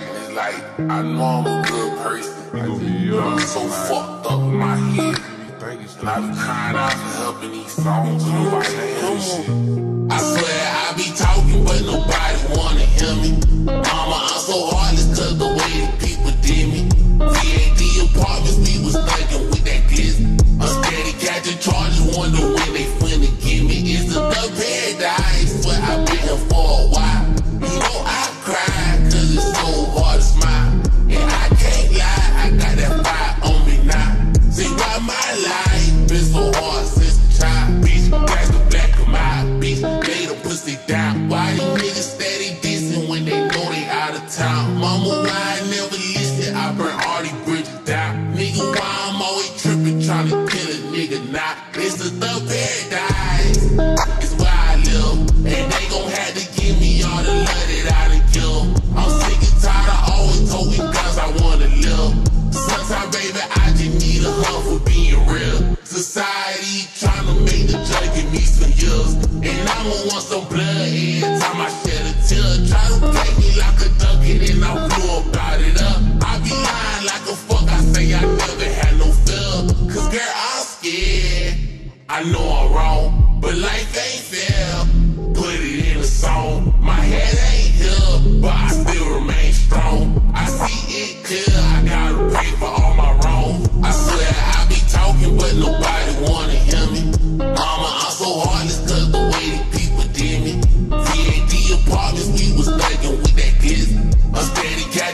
It's like, I know I'm a good person. I'm so fucked up in my head. I be crying out for helping these songs, nobody hear shit. I swear I town? Mama, why I never listen? I burn all these bridges down. Nigga, why I'm always tripping, trying to kill a nigga now? It's the thug paradise. It's where I live. And they gon' have to give me all the love that I done give. I'm sick and tired of always toting guns I wanna live. Sometimes, baby, I just need a hug for being real. Society tryna make the judge give me some years. And I'ma want some blood every time I shed a tear. Try to and then I blew about it up. I be lying like a fuck, I say I never had no fear. Cause girl, I'm scared. I know I'm wrong, but life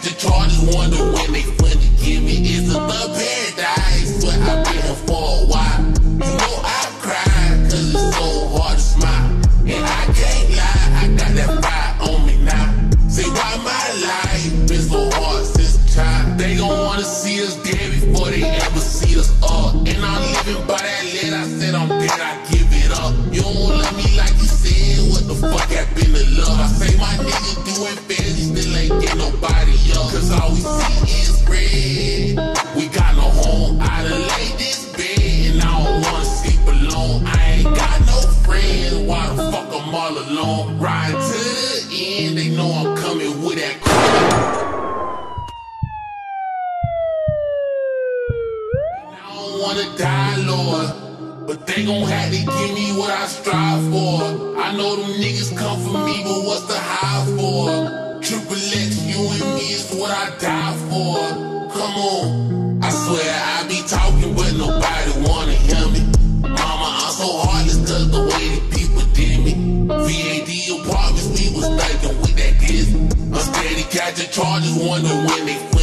catching charges, wonder when they finna give me. It's a love paradise, but I've been here for a while. You know I cry, cause it's so hard to smile. And I can't lie, I got that fire on me now. Say why my life been so hard since a child. They gon' wanna see us dead before they ever see us up. And I'm living by that lead, I said I'm dead, I give it up. You don't love me like But they gon' have to give me what I strive for. I know them niggas come for me, but what's the high for? Triple X, you and me is what I die for. Come on. I swear I be talking, but nobody wanna hear me. Mama, I'm so heartless cause the way that people did me. VAD apartments, we was thugging with that glizzy. I'm steady catching charges, wonder when they